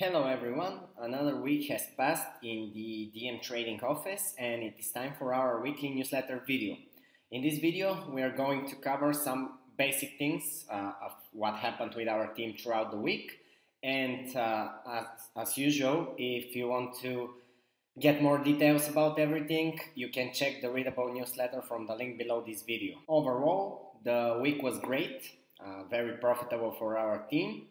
Hello everyone, another week has passed in the DM Trading office and it is time for our weekly newsletter video. In this video we are going to cover some basic things uh, of what happened with our team throughout the week and uh, as, as usual if you want to get more details about everything you can check the readable newsletter from the link below this video. Overall the week was great, uh, very profitable for our team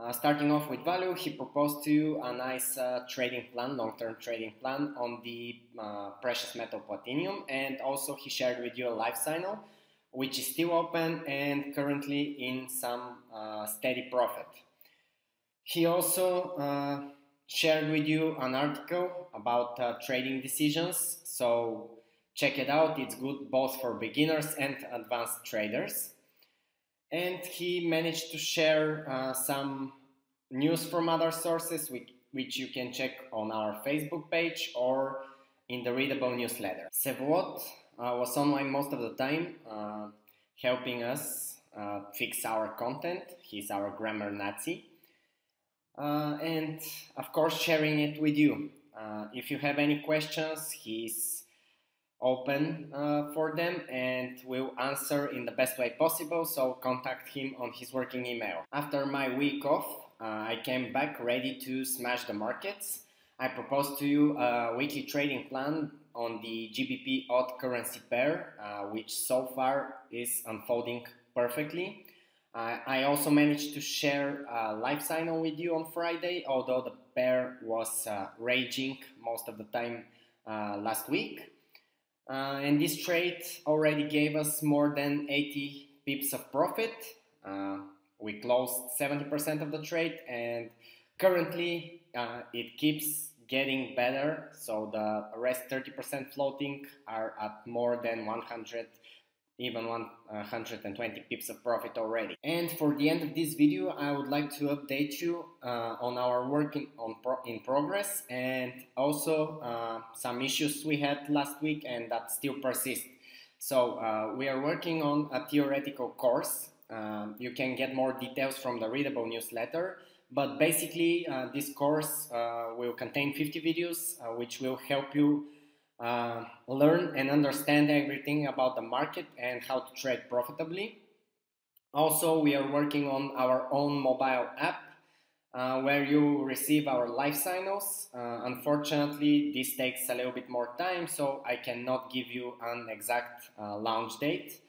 uh, starting off with value, he proposed to you a nice uh, trading plan, long-term trading plan on the uh, precious metal platinum, and also he shared with you a live signal, which is still open and currently in some uh, steady profit. He also uh, shared with you an article about uh, trading decisions, so check it out. It's good both for beginners and advanced traders and he managed to share uh, some news from other sources which, which you can check on our Facebook page or in the readable newsletter. Sevot uh, was online most of the time, uh, helping us uh, fix our content. He's our grammar Nazi. Uh, and of course, sharing it with you. Uh, if you have any questions, he's open uh, for them and will answer in the best way possible so contact him on his working email. After my week off uh, i came back ready to smash the markets. I proposed to you a weekly trading plan on the gbp AUD currency pair uh, which so far is unfolding perfectly. I also managed to share a live signal with you on Friday, although the pair was uh, raging most of the time uh, last week. Uh, and this trade already gave us more than 80 pips of profit. Uh, we closed 70% of the trade and currently uh, it keeps getting better. So the rest 30% floating are at more than 100 even 120 pips of profit already. And for the end of this video, I would like to update you uh, on our work in, pro in progress and also uh, some issues we had last week and that still persist. So uh, we are working on a theoretical course. Um, you can get more details from the readable newsletter. But basically, uh, this course uh, will contain 50 videos, uh, which will help you uh, learn and understand everything about the market and how to trade profitably. Also, we are working on our own mobile app uh, where you receive our live signals. Uh, unfortunately, this takes a little bit more time, so I cannot give you an exact uh, launch date.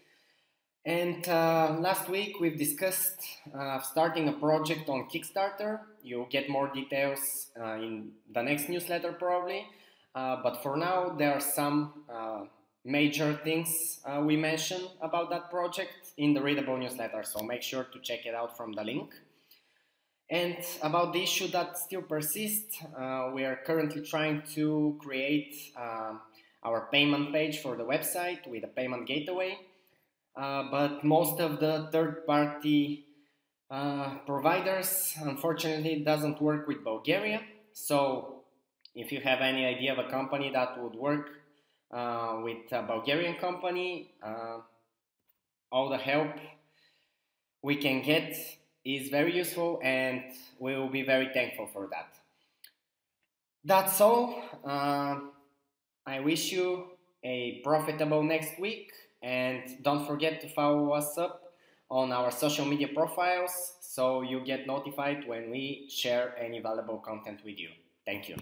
And uh, last week we've discussed uh, starting a project on Kickstarter. You'll get more details in the next newsletter probably. Uh, but for now, there are some uh, major things uh, we mentioned about that project in the readable newsletter, so make sure to check it out from the link. And about the issue that still persists, uh, we are currently trying to create uh, our payment page for the website with a payment gateway. Uh, but most of the third-party providers, unfortunately, doesn't work with Bulgaria. So if you have any idea of a company that would work uh, with a Bulgarian company, uh, all the help we can get is very useful and we will be very thankful for that. That's all. Uh, I wish you a profitable next week and don't forget to follow us up on our social media profiles so you get notified when we share any valuable content with you. Thank you.